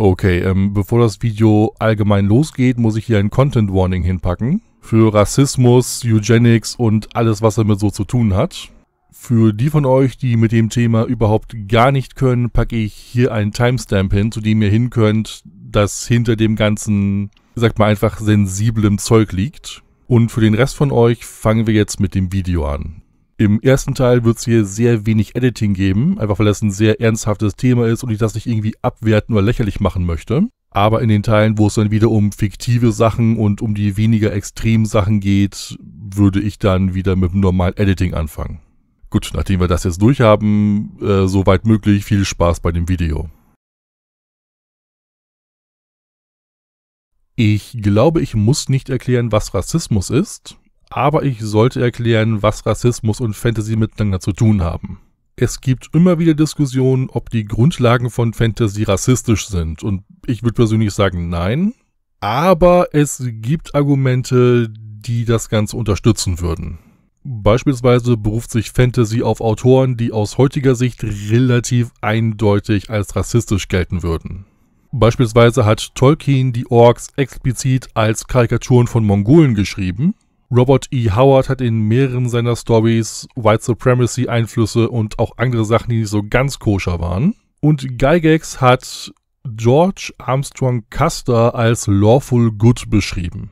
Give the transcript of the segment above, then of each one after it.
Okay, ähm, bevor das Video allgemein losgeht, muss ich hier ein Content Warning hinpacken. Für Rassismus, Eugenics und alles, was damit so zu tun hat. Für die von euch, die mit dem Thema überhaupt gar nicht können, packe ich hier einen Timestamp hin, zu dem ihr hin könnt, das hinter dem ganzen, sagt mal einfach, sensiblem Zeug liegt. Und für den Rest von euch fangen wir jetzt mit dem Video an. Im ersten Teil wird es hier sehr wenig Editing geben, einfach weil das ein sehr ernsthaftes Thema ist und ich das nicht irgendwie abwerten oder lächerlich machen möchte. Aber in den Teilen, wo es dann wieder um fiktive Sachen und um die weniger extremen Sachen geht, würde ich dann wieder mit dem normalen Editing anfangen. Gut, nachdem wir das jetzt durchhaben, äh, soweit möglich, viel Spaß bei dem Video. Ich glaube, ich muss nicht erklären, was Rassismus ist aber ich sollte erklären, was Rassismus und Fantasy miteinander zu tun haben. Es gibt immer wieder Diskussionen, ob die Grundlagen von Fantasy rassistisch sind und ich würde persönlich sagen nein, aber es gibt Argumente, die das Ganze unterstützen würden. Beispielsweise beruft sich Fantasy auf Autoren, die aus heutiger Sicht relativ eindeutig als rassistisch gelten würden. Beispielsweise hat Tolkien die Orks explizit als Karikaturen von Mongolen geschrieben Robert E. Howard hat in mehreren seiner Stories White Supremacy Einflüsse und auch andere Sachen, die nicht so ganz koscher waren. Und Gygax hat George Armstrong Custer als Lawful Good beschrieben.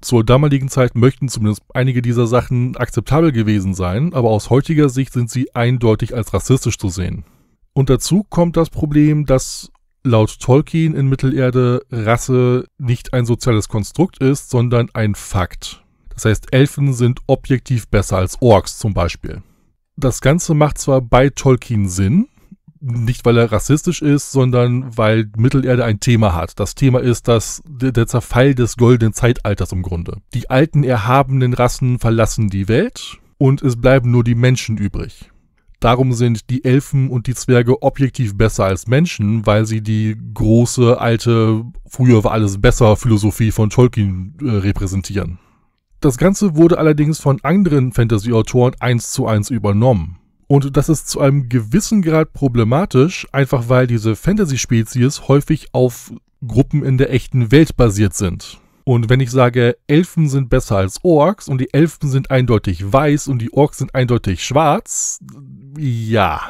Zur damaligen Zeit möchten zumindest einige dieser Sachen akzeptabel gewesen sein, aber aus heutiger Sicht sind sie eindeutig als rassistisch zu sehen. Und dazu kommt das Problem, dass laut Tolkien in Mittelerde Rasse nicht ein soziales Konstrukt ist, sondern ein Fakt. Das heißt, Elfen sind objektiv besser als Orks zum Beispiel. Das Ganze macht zwar bei Tolkien Sinn, nicht weil er rassistisch ist, sondern weil Mittelerde ein Thema hat. Das Thema ist das, der Zerfall des goldenen Zeitalters im Grunde. Die alten erhabenen Rassen verlassen die Welt und es bleiben nur die Menschen übrig. Darum sind die Elfen und die Zwerge objektiv besser als Menschen, weil sie die große, alte, früher war alles besser Philosophie von Tolkien äh, repräsentieren. Das Ganze wurde allerdings von anderen Fantasy-Autoren eins zu eins übernommen. Und das ist zu einem gewissen Grad problematisch, einfach weil diese Fantasy-Spezies häufig auf Gruppen in der echten Welt basiert sind. Und wenn ich sage, Elfen sind besser als Orks und die Elfen sind eindeutig weiß und die Orks sind eindeutig schwarz, ja.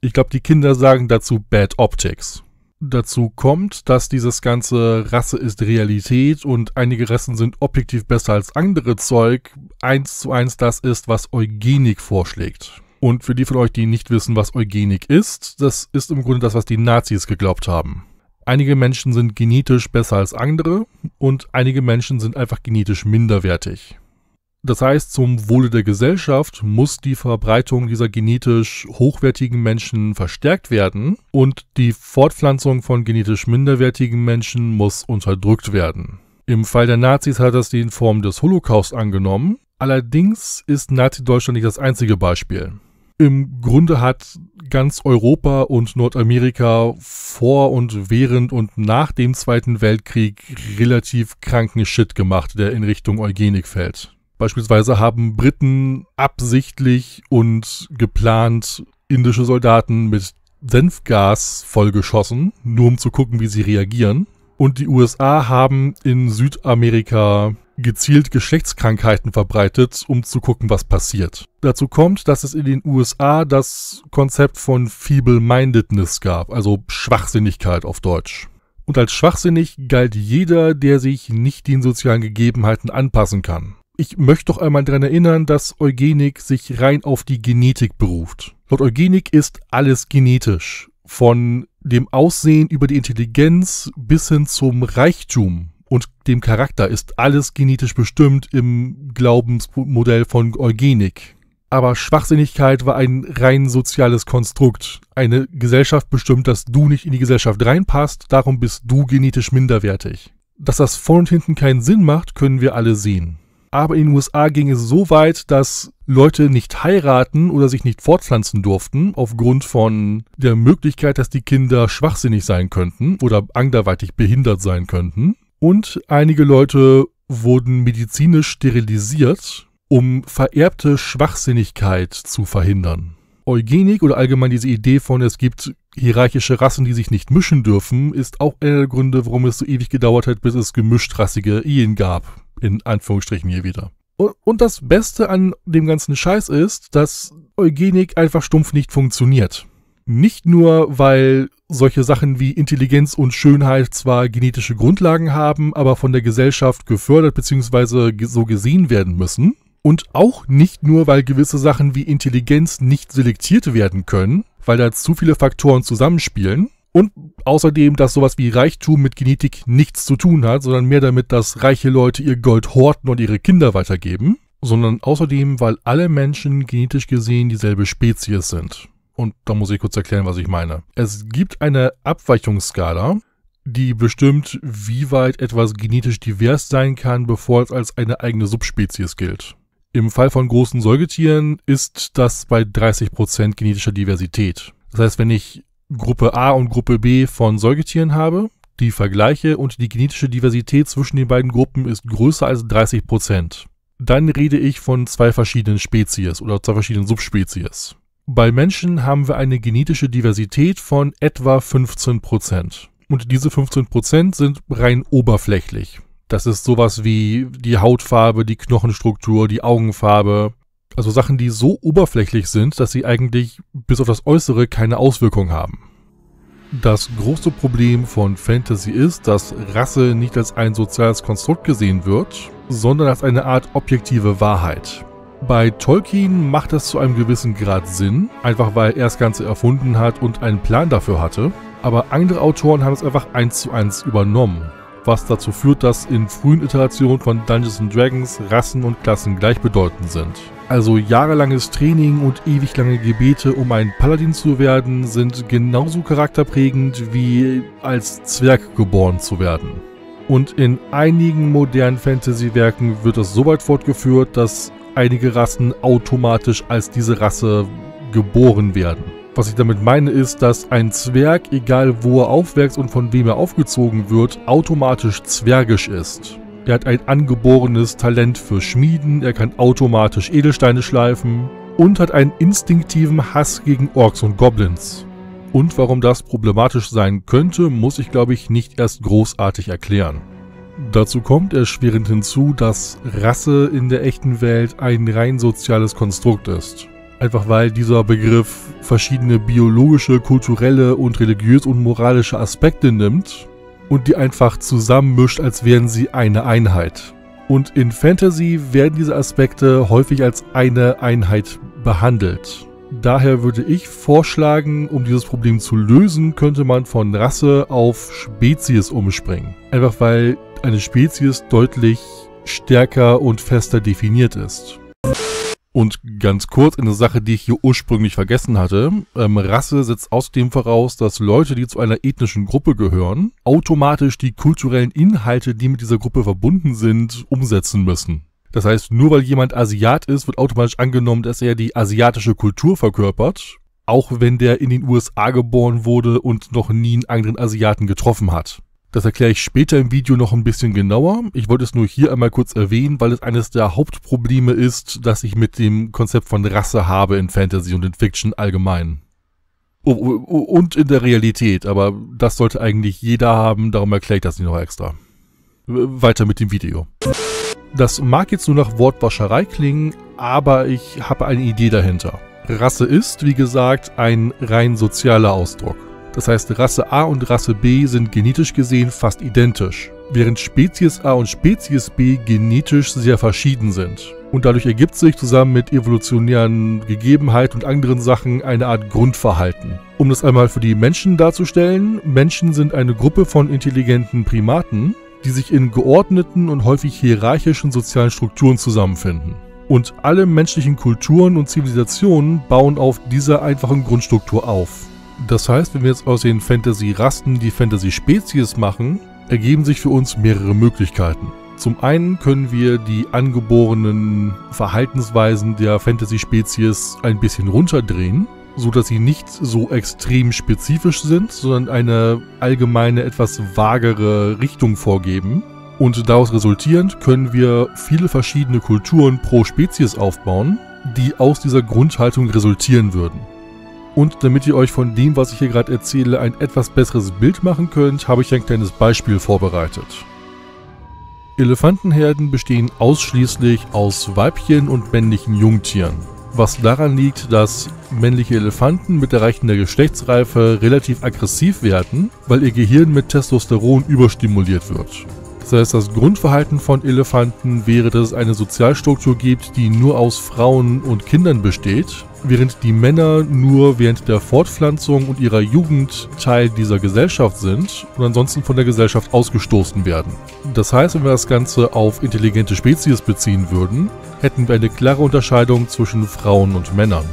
Ich glaube, die Kinder sagen dazu Bad Optics dazu kommt, dass dieses ganze Rasse ist Realität und einige Rassen sind objektiv besser als andere Zeug, eins zu eins das ist, was Eugenik vorschlägt. Und für die von euch, die nicht wissen, was Eugenik ist, das ist im Grunde das, was die Nazis geglaubt haben. Einige Menschen sind genetisch besser als andere und einige Menschen sind einfach genetisch minderwertig. Das heißt, zum Wohle der Gesellschaft muss die Verbreitung dieser genetisch hochwertigen Menschen verstärkt werden und die Fortpflanzung von genetisch minderwertigen Menschen muss unterdrückt werden. Im Fall der Nazis hat das die Form des Holocaust angenommen. Allerdings ist Nazi-Deutschland nicht das einzige Beispiel. Im Grunde hat ganz Europa und Nordamerika vor und während und nach dem Zweiten Weltkrieg relativ kranken Shit gemacht, der in Richtung Eugenik fällt. Beispielsweise haben Briten absichtlich und geplant indische Soldaten mit Senfgas vollgeschossen, nur um zu gucken, wie sie reagieren. Und die USA haben in Südamerika gezielt Geschlechtskrankheiten verbreitet, um zu gucken, was passiert. Dazu kommt, dass es in den USA das Konzept von Feeble-Mindedness gab, also Schwachsinnigkeit auf Deutsch. Und als schwachsinnig galt jeder, der sich nicht den sozialen Gegebenheiten anpassen kann ich möchte doch einmal daran erinnern, dass Eugenik sich rein auf die Genetik beruft. Laut Eugenik ist alles genetisch. Von dem Aussehen über die Intelligenz bis hin zum Reichtum und dem Charakter ist alles genetisch bestimmt im Glaubensmodell von Eugenik. Aber Schwachsinnigkeit war ein rein soziales Konstrukt. Eine Gesellschaft bestimmt, dass du nicht in die Gesellschaft reinpasst, darum bist du genetisch minderwertig. Dass das vorn und hinten keinen Sinn macht, können wir alle sehen. Aber in den USA ging es so weit, dass Leute nicht heiraten oder sich nicht fortpflanzen durften, aufgrund von der Möglichkeit, dass die Kinder schwachsinnig sein könnten oder anderweitig behindert sein könnten. Und einige Leute wurden medizinisch sterilisiert, um vererbte Schwachsinnigkeit zu verhindern. Eugenik oder allgemein diese Idee von, es gibt hierarchische Rassen, die sich nicht mischen dürfen, ist auch einer der Gründe, warum es so ewig gedauert hat, bis es gemischtrassige Ehen gab. In Anführungsstrichen hier wieder. Und das Beste an dem ganzen Scheiß ist, dass Eugenik einfach stumpf nicht funktioniert. Nicht nur, weil solche Sachen wie Intelligenz und Schönheit zwar genetische Grundlagen haben, aber von der Gesellschaft gefördert bzw. so gesehen werden müssen. Und auch nicht nur, weil gewisse Sachen wie Intelligenz nicht selektiert werden können, weil da zu viele Faktoren zusammenspielen. Und außerdem, dass sowas wie Reichtum mit Genetik nichts zu tun hat, sondern mehr damit, dass reiche Leute ihr Gold horten und ihre Kinder weitergeben. Sondern außerdem, weil alle Menschen genetisch gesehen dieselbe Spezies sind. Und da muss ich kurz erklären, was ich meine. Es gibt eine Abweichungsskala, die bestimmt, wie weit etwas genetisch divers sein kann, bevor es als eine eigene Subspezies gilt. Im Fall von großen Säugetieren ist das bei 30% genetischer Diversität. Das heißt, wenn ich Gruppe A und Gruppe B von Säugetieren habe, die vergleiche und die genetische Diversität zwischen den beiden Gruppen ist größer als 30%, dann rede ich von zwei verschiedenen Spezies oder zwei verschiedenen Subspezies. Bei Menschen haben wir eine genetische Diversität von etwa 15%. Und diese 15% sind rein oberflächlich. Das ist sowas wie die Hautfarbe, die Knochenstruktur, die Augenfarbe. Also Sachen, die so oberflächlich sind, dass sie eigentlich bis auf das Äußere keine Auswirkung haben. Das große Problem von Fantasy ist, dass Rasse nicht als ein soziales Konstrukt gesehen wird, sondern als eine Art objektive Wahrheit. Bei Tolkien macht das zu einem gewissen Grad Sinn, einfach weil er das Ganze erfunden hat und einen Plan dafür hatte. Aber andere Autoren haben es einfach eins zu eins übernommen, was dazu führt, dass in frühen Iterationen von Dungeons Dragons Rassen und Klassen gleichbedeutend sind. Also jahrelanges Training und ewig lange Gebete, um ein Paladin zu werden, sind genauso charakterprägend wie als Zwerg geboren zu werden. Und in einigen modernen Fantasy-Werken wird es so weit fortgeführt, dass einige Rassen automatisch als diese Rasse geboren werden. Was ich damit meine ist, dass ein Zwerg, egal wo er aufwächst und von wem er aufgezogen wird, automatisch zwergisch ist. Er hat ein angeborenes Talent für Schmieden, er kann automatisch Edelsteine schleifen und hat einen instinktiven Hass gegen Orks und Goblins. Und warum das problematisch sein könnte, muss ich glaube ich nicht erst großartig erklären. Dazu kommt erschwerend hinzu, dass Rasse in der echten Welt ein rein soziales Konstrukt ist. Einfach weil dieser Begriff verschiedene biologische, kulturelle und religiös und moralische Aspekte nimmt und die einfach zusammenmischt, als wären sie eine Einheit. Und in Fantasy werden diese Aspekte häufig als eine Einheit behandelt. Daher würde ich vorschlagen, um dieses Problem zu lösen, könnte man von Rasse auf Spezies umspringen. Einfach weil eine Spezies deutlich stärker und fester definiert ist. Und ganz kurz eine Sache, die ich hier ursprünglich vergessen hatte. Ähm, Rasse setzt außerdem voraus, dass Leute, die zu einer ethnischen Gruppe gehören, automatisch die kulturellen Inhalte, die mit dieser Gruppe verbunden sind, umsetzen müssen. Das heißt, nur weil jemand Asiat ist, wird automatisch angenommen, dass er die asiatische Kultur verkörpert, auch wenn der in den USA geboren wurde und noch nie einen anderen Asiaten getroffen hat. Das erkläre ich später im Video noch ein bisschen genauer. Ich wollte es nur hier einmal kurz erwähnen, weil es eines der Hauptprobleme ist, das ich mit dem Konzept von Rasse habe in Fantasy und in Fiction allgemein. Und in der Realität, aber das sollte eigentlich jeder haben, darum erkläre ich das nicht noch extra. Weiter mit dem Video. Das mag jetzt nur nach Wortwascherei klingen, aber ich habe eine Idee dahinter. Rasse ist, wie gesagt, ein rein sozialer Ausdruck. Das heißt, Rasse A und Rasse B sind genetisch gesehen fast identisch, während Spezies A und Spezies B genetisch sehr verschieden sind. Und dadurch ergibt sich zusammen mit evolutionären Gegebenheiten und anderen Sachen eine Art Grundverhalten. Um das einmal für die Menschen darzustellen, Menschen sind eine Gruppe von intelligenten Primaten, die sich in geordneten und häufig hierarchischen sozialen Strukturen zusammenfinden. Und alle menschlichen Kulturen und Zivilisationen bauen auf dieser einfachen Grundstruktur auf. Das heißt, wenn wir jetzt aus den Fantasy-Rassen die Fantasy-Spezies machen, ergeben sich für uns mehrere Möglichkeiten. Zum einen können wir die angeborenen Verhaltensweisen der Fantasy-Spezies ein bisschen runterdrehen, so dass sie nicht so extrem spezifisch sind, sondern eine allgemeine, etwas vagere Richtung vorgeben. Und daraus resultierend können wir viele verschiedene Kulturen pro Spezies aufbauen, die aus dieser Grundhaltung resultieren würden. Und damit ihr euch von dem, was ich hier gerade erzähle, ein etwas besseres Bild machen könnt, habe ich ein kleines Beispiel vorbereitet. Elefantenherden bestehen ausschließlich aus Weibchen und männlichen Jungtieren. Was daran liegt, dass männliche Elefanten mit Erreichen der Geschlechtsreife relativ aggressiv werden, weil ihr Gehirn mit Testosteron überstimuliert wird. Das heißt, das Grundverhalten von Elefanten wäre, dass es eine Sozialstruktur gibt, die nur aus Frauen und Kindern besteht, während die Männer nur während der Fortpflanzung und ihrer Jugend Teil dieser Gesellschaft sind und ansonsten von der Gesellschaft ausgestoßen werden. Das heißt, wenn wir das Ganze auf intelligente Spezies beziehen würden, hätten wir eine klare Unterscheidung zwischen Frauen und Männern.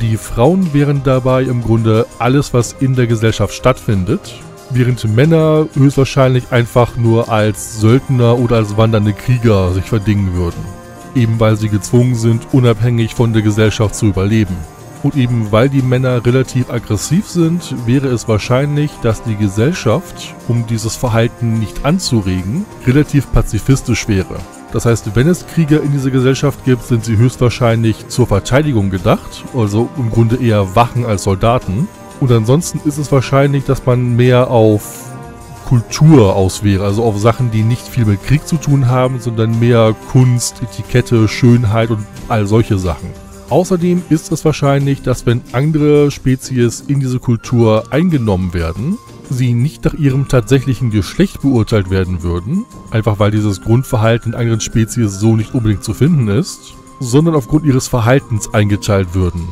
Die Frauen wären dabei im Grunde alles, was in der Gesellschaft stattfindet während Männer höchstwahrscheinlich einfach nur als Söldner oder als wandernde Krieger sich verdingen würden. Eben weil sie gezwungen sind, unabhängig von der Gesellschaft zu überleben. Und eben weil die Männer relativ aggressiv sind, wäre es wahrscheinlich, dass die Gesellschaft, um dieses Verhalten nicht anzuregen, relativ pazifistisch wäre. Das heißt, wenn es Krieger in dieser Gesellschaft gibt, sind sie höchstwahrscheinlich zur Verteidigung gedacht, also im Grunde eher Wachen als Soldaten. Und ansonsten ist es wahrscheinlich, dass man mehr auf Kultur aus wäre, also auf Sachen, die nicht viel mit Krieg zu tun haben, sondern mehr Kunst, Etikette, Schönheit und all solche Sachen. Außerdem ist es wahrscheinlich, dass wenn andere Spezies in diese Kultur eingenommen werden, sie nicht nach ihrem tatsächlichen Geschlecht beurteilt werden würden, einfach weil dieses Grundverhalten in anderen Spezies so nicht unbedingt zu finden ist, sondern aufgrund ihres Verhaltens eingeteilt würden.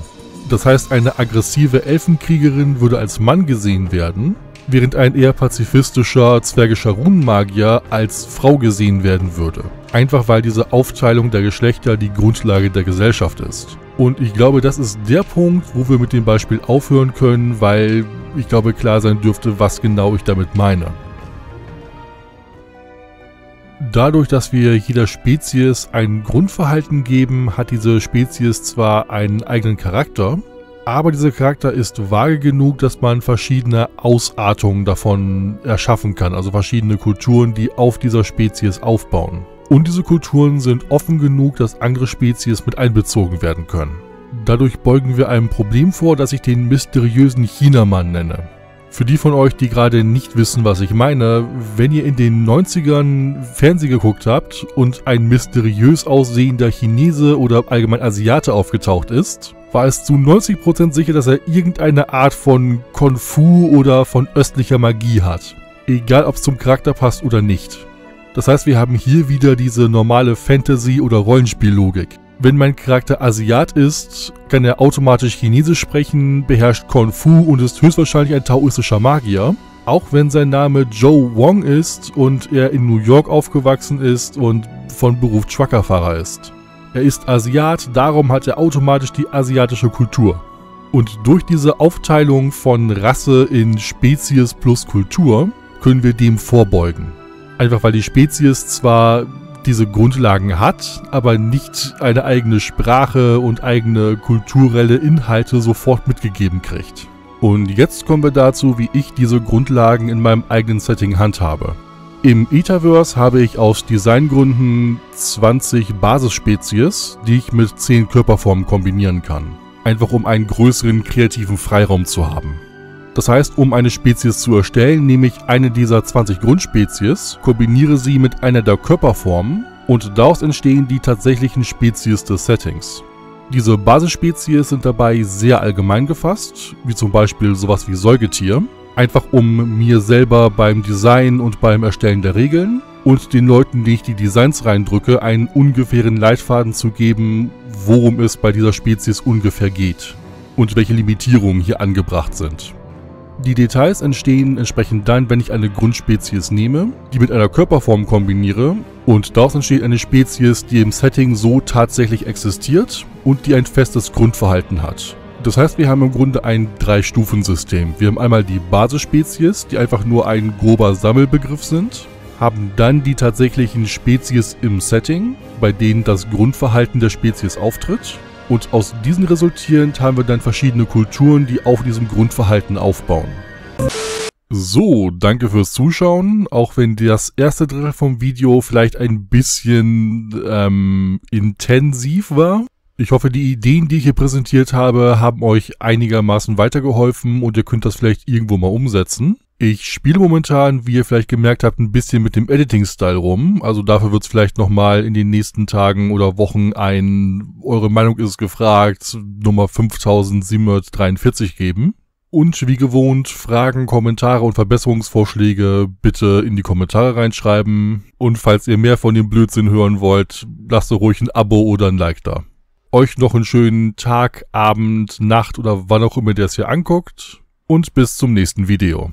Das heißt, eine aggressive Elfenkriegerin würde als Mann gesehen werden, während ein eher pazifistischer zwergischer Runenmagier als Frau gesehen werden würde. Einfach weil diese Aufteilung der Geschlechter die Grundlage der Gesellschaft ist. Und ich glaube, das ist der Punkt, wo wir mit dem Beispiel aufhören können, weil ich glaube klar sein dürfte, was genau ich damit meine. Dadurch, dass wir jeder Spezies ein Grundverhalten geben, hat diese Spezies zwar einen eigenen Charakter, aber dieser Charakter ist vage genug, dass man verschiedene Ausartungen davon erschaffen kann, also verschiedene Kulturen, die auf dieser Spezies aufbauen. Und diese Kulturen sind offen genug, dass andere Spezies mit einbezogen werden können. Dadurch beugen wir einem Problem vor, das ich den mysteriösen Chinamann nenne. Für die von euch, die gerade nicht wissen, was ich meine, wenn ihr in den 90ern Fernsehen geguckt habt und ein mysteriös aussehender Chinese oder allgemein Asiate aufgetaucht ist, war es zu 90% sicher, dass er irgendeine Art von Kung Fu oder von östlicher Magie hat. Egal ob es zum Charakter passt oder nicht. Das heißt, wir haben hier wieder diese normale Fantasy- oder Rollenspiellogik. Wenn mein Charakter Asiat ist, kann er automatisch Chinesisch sprechen, beherrscht Kung Fu und ist höchstwahrscheinlich ein taoistischer Magier. Auch wenn sein Name Joe Wong ist und er in New York aufgewachsen ist und von Beruf Truckerfahrer ist. Er ist Asiat, darum hat er automatisch die asiatische Kultur. Und durch diese Aufteilung von Rasse in Spezies plus Kultur können wir dem vorbeugen. Einfach weil die Spezies zwar diese Grundlagen hat, aber nicht eine eigene Sprache und eigene kulturelle Inhalte sofort mitgegeben kriegt. Und jetzt kommen wir dazu, wie ich diese Grundlagen in meinem eigenen Setting handhabe. Im Etherverse habe ich aus Designgründen 20 Basisspezies, die ich mit 10 Körperformen kombinieren kann. Einfach um einen größeren kreativen Freiraum zu haben. Das heißt, um eine Spezies zu erstellen, nehme ich eine dieser 20 Grundspezies, kombiniere sie mit einer der Körperformen und daraus entstehen die tatsächlichen Spezies des Settings. Diese Basisspezies sind dabei sehr allgemein gefasst, wie zum Beispiel sowas wie Säugetier, einfach um mir selber beim Design und beim Erstellen der Regeln und den Leuten, die ich die Designs reindrücke, einen ungefähren Leitfaden zu geben, worum es bei dieser Spezies ungefähr geht und welche Limitierungen hier angebracht sind. Die Details entstehen entsprechend dann, wenn ich eine Grundspezies nehme, die mit einer Körperform kombiniere und daraus entsteht eine Spezies, die im Setting so tatsächlich existiert und die ein festes Grundverhalten hat. Das heißt, wir haben im Grunde ein Drei-Stufen-System. Wir haben einmal die Basisspezies, die einfach nur ein grober Sammelbegriff sind, haben dann die tatsächlichen Spezies im Setting, bei denen das Grundverhalten der Spezies auftritt und aus diesen resultierend haben wir dann verschiedene Kulturen, die auf diesem Grundverhalten aufbauen. So, danke fürs Zuschauen. Auch wenn das erste Drittel vom Video vielleicht ein bisschen ähm, intensiv war. Ich hoffe, die Ideen, die ich hier präsentiert habe, haben euch einigermaßen weitergeholfen und ihr könnt das vielleicht irgendwo mal umsetzen. Ich spiele momentan, wie ihr vielleicht gemerkt habt, ein bisschen mit dem Editing-Style rum. Also dafür wird es vielleicht nochmal in den nächsten Tagen oder Wochen ein Eure Meinung ist gefragt Nummer 5743 geben. Und wie gewohnt, Fragen, Kommentare und Verbesserungsvorschläge bitte in die Kommentare reinschreiben. Und falls ihr mehr von dem Blödsinn hören wollt, lasst ruhig ein Abo oder ein Like da. Euch noch einen schönen Tag, Abend, Nacht oder wann auch immer ihr das hier anguckt. Und bis zum nächsten Video.